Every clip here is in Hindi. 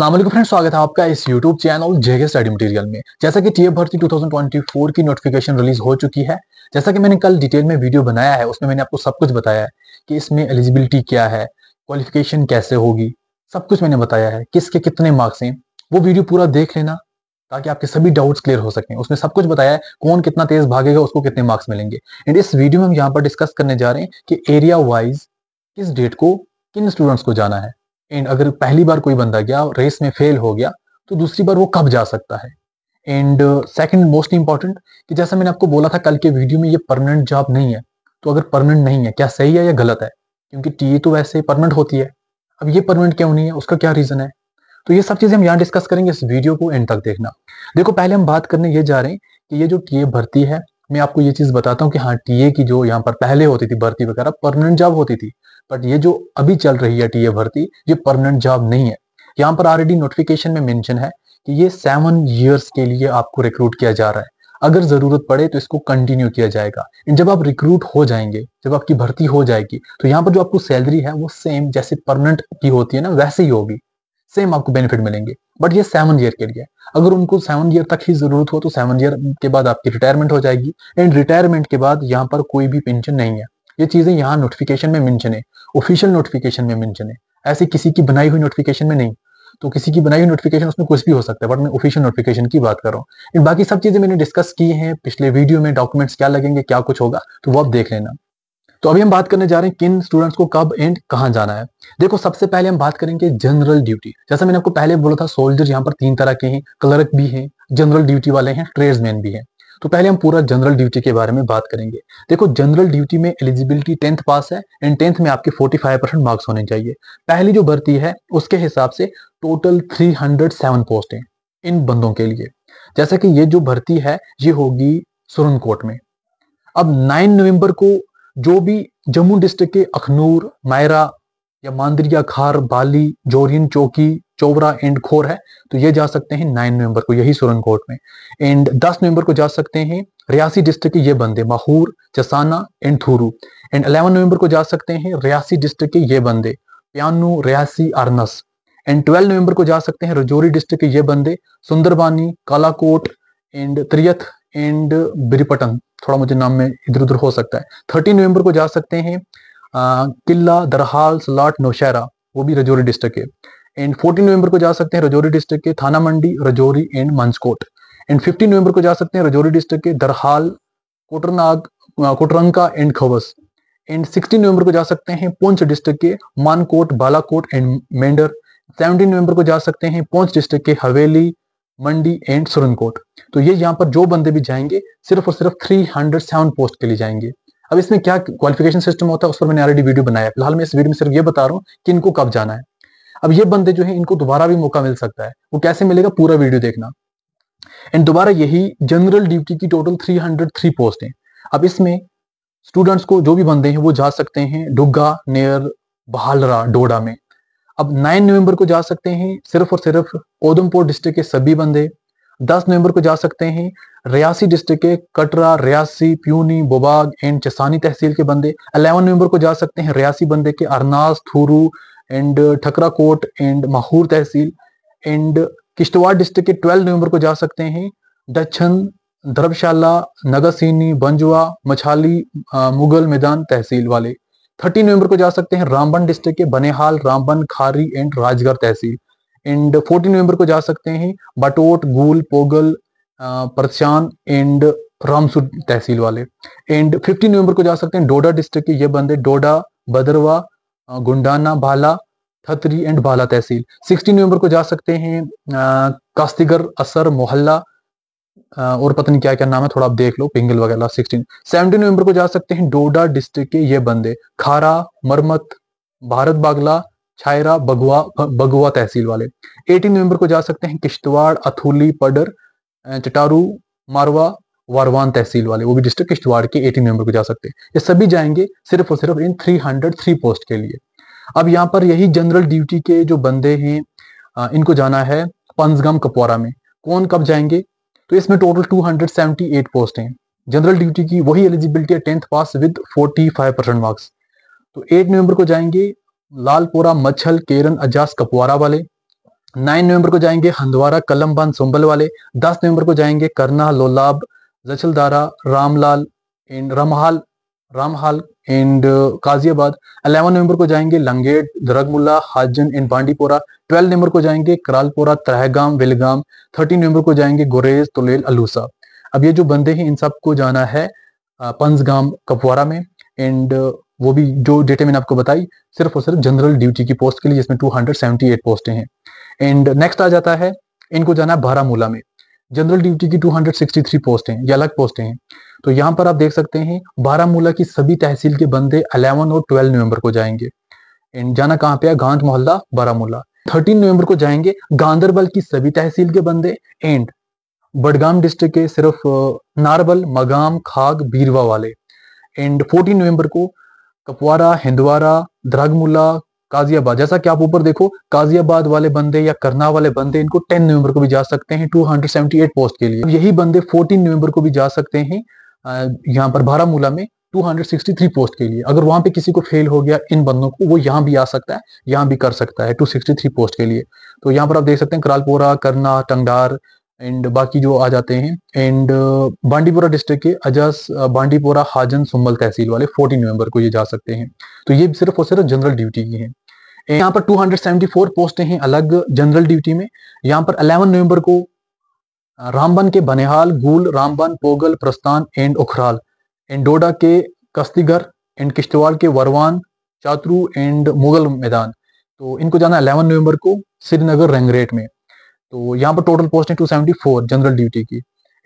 अस्सलाम वालेकुम फ्रेंड्स स्वागत है आपका इस YouTube channel JK study material में। जैसा कि टीए भर्ती 2024 की नोटिफिकेशन रिलीज़ हो चुकी है, जैसा कि मैंने कल डिटेल में वीडियो बनाया है, उसमें मैंने आपको सब कुछ बताया है कि इसमें एलिजिबिलिटी क्या है क्वालिफिकेशन कैसे होगी, सब कुछ मैंने बताया है, किसके कितने मार्क्स हैं, वो वीडियो पूरा देख लेना ताकि आपके सभी डाउट्स क्लियर हो सकें। उसमें सब कुछ बताया है, कौन कितना तेज भागेगा, उसको कितने मार्क्स मिलेंगे। एंड इस वीडियो में हम यहाँ पर डिस्कस करने जा रहे हैं कि एरिया वाइज किस डेट को, किन स्टूडेंट्स को जाना है। एंड अगर पहली बार कोई बंदा गया रेस में फेल हो गया तो दूसरी बार वो कब जा सकता है? एंड सेकंड मोस्ट इंपॉर्टेंट कि जैसा मैंने आपको बोला था कल के वीडियो में, ये परमानेंट जॉब नहीं है। तो अगर परमानेंट नहीं है, क्या सही है या गलत है? क्योंकि टीए तो वैसे परमानेंट होती है। अब ये परमानेंट क्यों नहीं है? उसका क्या रीजन है? तो ये सब चीज़ें हम यहाँ डिस्कस करेंगे इस वीडियो को एंड तक देखना। देखो, पहले हम बात करने ये जा रहे हैं कि ये जो टी भर्ती है, मैं आपको ये चीज़ बताता हूँ कि हाँ टीए की जो यहाँ पर पहले होती थी भर्ती वगैरह परमानेंट जॉब होती थी। बट ये जो अभी चल रही है टीए भर्ती, ये परमानेंट जॉब नहीं है। यहाँ पर ऑलरेडी नोटिफिकेशन में मेंशन है कि ये सेवन ईयर्स के लिए आपको रिक्रूट किया जा रहा है। अगर ज़रूरत पड़े तो इसको कंटिन्यू किया जाएगा। जब आप रिक्रूट हो जाएँगे, जब आपकी भर्ती हो जाएगी तो यहाँ पर जो आपको सैलरी है वो सेम जैसे परमानेंट की होती है ना, वैसे ही होगी। सेम आपको बेनिफिट मिलेंगे। बट ये सेवन ईयर के लिए अगर उनको सेवन ईयर तक ही ज़रूरत हो तो सेवन ईयर के बाद आपकी रिटायरमेंट हो जाएगी। एंड रिटायरमेंट के बाद यहाँ पर कोई भी पेंशन नहीं है। ये चीज़ें यहाँ नोटिफिकेशन में मेंशन है। ऑफिशियल नोटिफिकेशन में मेंशन है। ऐसे किसी की बनाई हुई नोटिफिकेशन में नहीं। तो किसी की बनाई हुई नोटिफिकेशन उसमें कुछ भी हो सकता है बट मैं ऑफिशियल नोटिफिकेशन की बात कर रहा हूँ। इन बाकी सब चीज़ें मैंने डिस्कस की हैं। पिछले वीडियो में डॉक्यूमेंट्स क्या लगेंगे, क्या कुछ होगा तो वो आप देख लेना। तो अभी हम बात करने जा रहे हैं किन स्टूडेंट्स को कब एंड कहाँ जाना है। देखो, सबसे पहले हम बात करेंगे जनरल ड्यूटी जैसा मैंने आपको पहले बोला था सोल्जर यहाँ पर तीन तरह के हैं क्लर्क भी हैं जनरल ड्यूटी वाले हैं ट्रेड्समैन भी हैं। तो पहले हम पूरा जनरल ड्यूटी के बारे में बात करेंगे। देखो जनरल ड्यूटी में एलिजिबिलिटी टेंथ पास है एंड टेंथ में आपके 45 परसेंट मार्क्स होने चाहिए। पहली जो भर्ती है, उसके हिसाब से टोटल 307 पोस्ट है इन बंदों के लिए। जैसा कि ये जो भर्ती है, ये होगी सुरनकोट में। अब नाइन नवंबर को जो भी जम्मू डिस्ट्रिक्ट के अखनूर, मायरा या मांदरिया खार, बाली जोरियन चौकी, चोवरा एंड खोर है तो ये जा सकते हैं नाइन नवंबर को, यही सुरनकोट में। एंड दस नवंबर को जा सकते हैं रियासी डिस्ट्रिक्ट के ये बंदे, Mahore Chassana and Thuroo. And eleven November को जा सकते हैं रियासी डिस्ट्रिक्ट के ये बंदे, Pyanu, Reasi Arnas and twelve November को जा सकते हैं रजौरी डिस्ट्रिक्ट के ये बंदे, सुंदरबानी, कालाकोट एंड त्रियथ एंड बिरिपटन। थोड़ा मुझे नाम में इधर उधर हो सकता है। थर्टीन नवंबर को जा सकते हैं किला, दरहाल, सलाट, नौशहरा, वो भी रजौरी डिस्ट्रिक्ट के। एंड फोर्टीन नवंबर को जा सकते हैं रजौरी डिस्ट्रिक्ट के Thana Mandi Rajouri and Manjakote and fifteen November को जा सकते हैं रजौरी डिस्ट्रिक्ट के Darhal, Kotranag Kotranka and Khawas. And sixteen November को जा सकते हैं पुंछ डिस्ट्रिक्ट के Mankote, Balakote and Mendhar. Seventeen November को जा सकते हैं पुंछ डिस्ट्रिक्ट के हवेली, मंडी एंड सुरनकोट। तो ये यहाँ पर जो बंदे भी जाएँगे, सिर्फ़ और सिर्फ़ थ्री हंड्रेड सेवन पोस्ट के लिए जाएँगे। अब इसमें क्या क्वालिफिकेशन सिस्टम होता है, उस पर मैंने ऑलरेडी वीडियो बनाया फ़िलहाल मैं इस वीडियो में सिर्फ़ ये बता रहा हूँ कि इनको कब जाना है। अब ये बंदे जो है, इनको दोबारा भी मौका मिल सकता है। वो कैसे मिलेगा, पूरा वीडियो देखना। एंड दोबारा यही जनरल ड्यूटी की टोटल 303 पोस्ट है। अब इसमें स्टूडेंट्स को जो भी बंदे हैं, वो जा सकते हैं डुग्गा नेयर बहालरा डोडा में। अब 9 नवंबर को जा सकते हैं, सिर्फ़ और सिर्फ़ उधमपुर डिस्ट्रिक्ट के सभी बंदे। 10 नवंबर को जा सकते हैं। रियासी डिस्ट्रिक्ट के कटरा, रियासी, प्यूनी, बोबाग एंड चसानी तहसील के बंदे। 11 नवंबर को जा सकते हैं रियासी बंदे के अरनास, थूरू एंड ठकराकोट एंड माहूर तहसील। एंड किश्तवाड़ डिस्ट्रिक्ट के 12 नवंबर को जा सकते हैं दच्छन धर्मशाला, नगरसीनी बंजुआ मछाली मुगल मैदान तहसील वाले। 30 नवंबर को जा सकते हैं रामबन डिस्ट्रिक्ट के बनेहाल, रामबन, खारी एंड राजगढ़ तहसील। एंड फोर्टीन नवंबर को जा सकते हैं। बटोट, गुल, पोगल परचान एंड रामसुर तहसील वाले। एंड फिफ्टीन नवंबर को जा सकते हैं डोडा डिस्ट्रिक्ट के। ये बंदे डोडा, बदरवा गुंडाना, भाला, थतरी एंड बाला तहसील। सिक्सटीन नवंबर को जा सकते हैं कास्तिगर, असर, मोहल्ला और पता नहीं क्या क्या नाम है, थोड़ा आप देख लो, पिंगल वगैरह, सिक्सटीन। सेवनटीन नवंबर को जा सकते हैं डोडा डिस्ट्रिक्ट के ये बंदे, खारा मरमत भारत बागला छायरा, बगुआ बगुआ तहसील वाले। 18 नवंबर को जा सकते हैं किश्तवाड़, अथुली, पडर चटारू, मारवा, वारवान तहसील वाले। वो भी डिस्ट्रिक्ट किश्तवाड़ के 18 नवंबर को जा सकते हैं। ये सभी जाएँगे सिर्फ़ और सिर्फ़ इन 303 पोस्ट के लिए। अब यहाँ पर यही जनरल ड्यूटी के जो बंदे हैं इनको जाना है पंजगम कपवारा में। कौन कब जाएँगे? तो इसमें टोटल 278 पोस्ट हैं। जनरल ड्यूटी की वही एलिजिबिलिटी है tenth pass with 45 percent marks तो 8 नवंबर को जाएँगे लालपुरा, मच्छल, केरन, अजास कपवारा वाले। नाइन नवंबर को जाएँगे हंदवारा कलमबान सोम्बल वाले। दस नवंबर को जाएँगे Karnah, Lolab, Jachaldara, Ramlal, and Ramhal Ramhal, and Qaziabad eleven November को जाएँगे Langate, Dragmulla, Hajin, and Bandipora twelve November को जाएँगे करालपोरा, त्रहगाम, विलगाम। थर्टीन नवंबर को जाएँगे गुरेज, तुलेल, अलूसा। अब ये जो बंदे हैं, इन सबको जाना है पंचगाम कपवारा में। एंड वो भी जो डेटे मैंने आपको बताई, सिर्फ़ और सिर्फ़ जनरल ड्यूटी की पोस्ट के लिए, जिसमें 278 पोस्टें हैं। एंड नेक्स्ट आ जाता है, इनको जाना है बारामूला में। जनरल ड्यूटी की 263 पोस्ट हैं, ये अलग पोस्टें हैं। तो यहाँ पर आप देख सकते हैं, बारामूला की सभी तहसील के बंदे 11 और 12 नवंबर को जाएँगे। एंड जाना कहाँ पे है? गांध मोहल्ला, बारामूला। 13 नवंबर को जाएँगे, गांधरबल की सभी तहसील के बंदे। एंड बडगाम डिस्ट्रिक्ट के सिर्फ़ नारबल, मगाम, खाग, बीरवा वाले। एंड 14 नवंबर को कपवारा, हिंदवारा, द्रागमुला, काजियाबाद, जैसा कि आप ऊपर देखो, काजियाबाद वाले बंदे या करना वाले बंदे इनको 10 नवंबर को भी जा सकते हैं 278 पोस्ट के लिए। यही बंदे 14 नवंबर को भी जा सकते हैं यहाँ पर बारामूला में 263 पोस्ट के लिए। अगर वहाँ पे किसी को फेल हो गया इन बंदों को, वो यहाँ भी आ सकता है, यहाँ भी कर सकता है 263 पोस्ट के लिए। तो यहाँ पर आप देख सकते हैं, करालपोरा, करना टंगडार एंड बाकी जो आ जाते हैं एंड बांडीपुरा डिस्ट्रिक्ट के अजस बांडीपुरा, हाजन सुम्बल तहसील वाले 14 नवंबर को ये जा सकते हैं। तो ये सिर्फ़ और सिर्फ़ जनरल ड्यूटी की है। यहाँ पर 274 पोस्टें हैं अलग जनरल ड्यूटी में। यहाँ पर 11 नवंबर को रामबन के बनिहाल, गुल, रामबन, पोगल प्रस्तान एंड उखराल। एंड डोडा के कस्तीगर एंड किश्तवाड़ के वरवान, चातरू एंड मुगल मैदान। तो इनको जाना अलेवन नवंबर को श्रीनगर रेंगरेट में। तो यहाँ पर टोटल पोस्ट है 274 जनरल ड्यूटी की।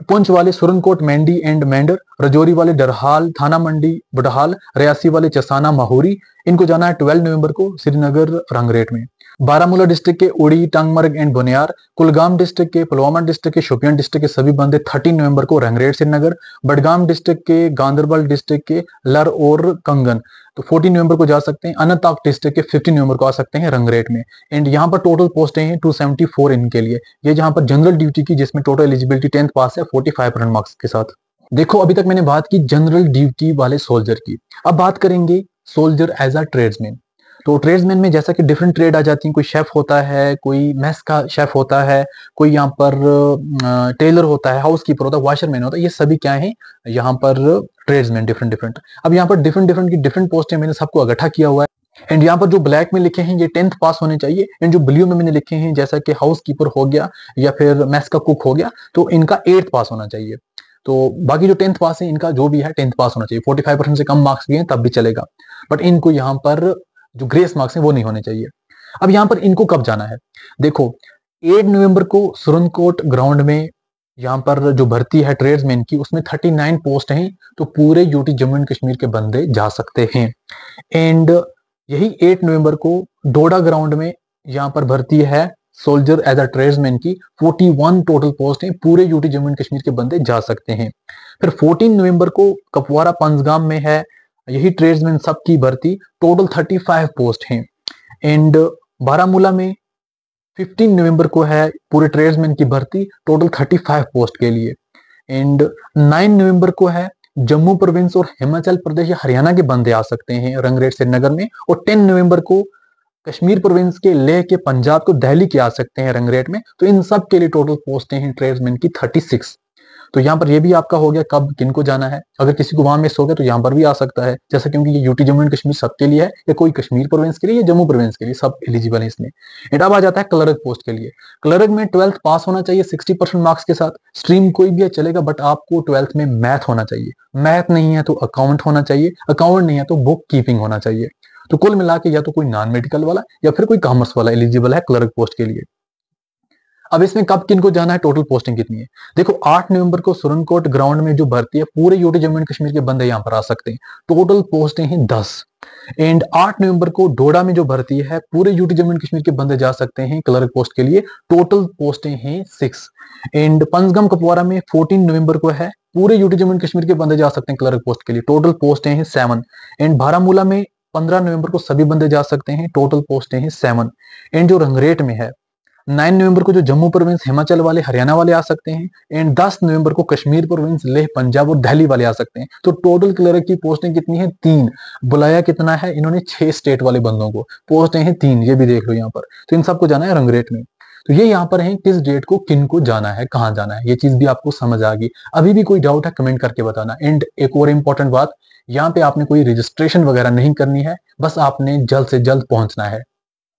पुंछ वाले सुरनकोट, मैंडी एंड मैंडर, रजौरी वाले डरहाल थाना मंडी बुडहाल रियासी वाले चसाना, माहौरी, इनको जाना है 12 नवंबर को श्रीनगर रंगरेट में। बारामूला डिस्ट्रिक्ट के उड़ी, टांगमर्ग एंड बुनियार, कुलगाम डिस्ट्रिक्ट के, पुलवामा डिस्ट्रिक्ट के, शोपियान डिस्ट्रिक्ट के सभी बंदे 13 नवंबर को रंगरेट, श्रीनगर। बडगाम डिस्ट्रिक्ट के गांधरबल डिस्ट्रिक्ट के, लर और कंगन। तो 14 नवंबर को जा सकते हैं अनंतनाग डिस्ट्रिक्ट के 15 नवंबर को आ सकते हैं रंगरेट में। एंड यहाँ पर टोटल पोस्टें हैं 274 इनके लिए। ये जहाँ पर जनरल ड्यूटी की, जिसमें टोटल एलिजिबिलिटी टेंथ पास है 45 परसेंट मार्क्स के साथ। देखो, अभी तक मैंने बात की जनरल ड्यूटी वाले सोल्जर की। अब बात करेंगे सोल्जर एज अ ट्रेड्समैन तो ट्रेड्समैन में जैसा कि डिफरेंट ट्रेड आ जाती है, कोई शेफ होता है, कोई मेस का शेफ होता है, कोई यहाँ पर टेलर होता है हाउस कीपर होता है वॉशरमैन होता है, ये सभी क्या है, यहाँ पर ट्रेड्समैन डिफरेंट डिफरेंट अब यहाँ पर डिफरेंट डिफरेंट की डिफरेंट पोस्ट है, मैंने सबको इकट्ठा किया हुआ है। एंड यहाँ पर जो ब्लैक में लिखे हैं, ये टेंथ पास होने चाहिए। एंड जो ब्लू में मैंने लिखे हैं, जैसा कि हाउस कीपर हो गया या फिर मैस का कुक हो गया तो इनका एट्थ पास होना चाहिए। तो बाकी जो टेंथ पास है, इनका जो भी है टेंथ पास होना चाहिए। फोर्टी फाइव परसेंट से कम मार्क्स भी हैं, तब भी चलेगा। बट इनको यहाँ पर जो ग्रेस मार्क्स हैं, वो नहीं होने चाहिए। अब यहाँ पर इनको कब जाना है? देखो एट नवंबर को सुरनकोट ग्राउंड में यहाँ पर जो भर्ती है ट्रेड्समैन की उसमें 39 पोस्ट हैं तो पूरे यूटी जम्मू एंड कश्मीर के बंदे जा सकते हैं। एंड यही 8 नवंबर को डोडा ग्राउंड में यहाँ पर भर्ती है सोल्जर एज अ ट्रेड्समैन की 41 टोटल पोस्ट हैं, पूरे यूटी जम्मू एंड कश्मीर के बंदे जा सकते हैं। फिर 14 नवंबर को कपवारा पंजगाम में है यही ट्रेड्समैन सब की भर्ती टोटल 35 पोस्ट हैं। एंड बारामूला में 15 नवंबर को है पूरे ट्रेड्समैन की भर्ती टोटल 35 पोस्ट के लिए। एंड 9 नवंबर को है जम्मू प्रोविंस और हिमाचल प्रदेश या हरियाणा के बंदे आ सकते हैं रंगरेट श्रीनगर में। और 10 नवंबर को कश्मीर प्रोविंस के लेह के पंजाब को दिल्ली के आ सकते हैं रंगरेट में। तो इन सब के लिए टोटल पोस्टें हैं ट्रेड्समैन की 36 तो यहाँ पर ये भी आपका हो गया कब, किन को जाना है? अगर किसी को वहाँ मिस हो गया तो यहाँ पर भी आ सकता है। जैसा क्योंकि ये यूटी जम्मू एंड कश्मीर सबके लिए है, या कोई कश्मीर प्रोविंस के लिए, या जम्मू प्रोविंस के लिए, सब एलिजिबल है इसमें। एंड अब आ जाता है क्लर्क पोस्ट के लिए। क्लर्क में ट्वेल्थ पास होना चाहिए सिक्सटी मार्क्स के साथ। स्ट्रीम कोई भी चलेगा बट आपको ट्वेल्थ में मैथ होना चाहिए। मैथ नहीं है तो अकाउंट होना चाहिए अकाउंट नहीं है तो बुक कीपिंग होना चाहिए। तो कुल मिला के या तो कोई नॉन मेडिकल वाला, या फिर कोई कॉमर्स वाला एलिजिबल है क्लर्क पोस्ट के लिए। अब इसमें कब किन को जाना है टोटल पोस्टिंग कितनी है? देखो 8 नवंबर को सुरनकोट ग्राउंड में जो भर्ती है, पूरे यूटी जम्मू एंड कश्मीर के बंदे यहाँ पर आ सकते हैं। टोटल पोस्टें हैं 10 एंड 8 नवंबर को डोडा में जो भर्ती है, पूरे यूटी जम्मू एंड कश्मीर के बंदे जा सकते हैं क्लर्क पोस्ट के लिए। टोटल पोस्टें हैं सिक्स एंड पंचगम कपवारा में फोर्टीन नवंबर को है, पूरे यूटी जम्मू एंड कश्मीर के बंदे जा सकते हैं क्लर्क पोस्ट के लिए। टोटल पोस्टें हैं सेवन एंड बारामूला में पंद्रह नवंबर को सभी बंदे जा सकते हैं टोटल पोस्टें हैं सेवन एंड जो रंगरेट में है नाइन नवंबर को जो जम्मू प्रोविंस हिमाचल वाले, हरियाणा वाले आ सकते हैं एंड दस नवंबर को कश्मीर प्रोविंस लेह, पंजाब और दिल्ली वाले आ सकते हैं। तो टोटल क्लर्क की पोस्टें कितनी है? तीन। बुलाया कितना है? इन्होंने छह स्टेट वाले बंदों को। पोस्टें हैं तीन, ये भी देख लो यहाँ पर। तो इन सबको जाना है रंगरेट में। तो ये यहाँ पर है किस डेट को, किन को जाना है, कहाँ जाना है। ये चीज़ भी आपको समझ आ गई। अभी भी कोई डाउट है कमेंट करके बताना। एंड एक और इम्पोर्टेंट बात, यहाँ पे आपने कोई रजिस्ट्रेशन वगैरह नहीं करनी है। बस आपने जल्द से जल्द पहुँचना है।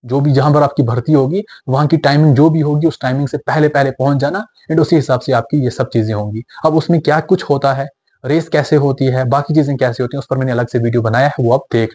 जो भी जहाँ पर आपकी भर्ती होगी, वहाँ की टाइमिंग जो भी होगी, उस टाइमिंग से पहले पहले पहुँच जाना एंड उसी हिसाब से आपकी ये सब चीज़ें होंगी। अब उसमें क्या कुछ होता है रेस कैसे होती है, बाकी चीज़ें कैसे होती है, उस पर मैंने अलग से वीडियो बनाया है, वो आप देख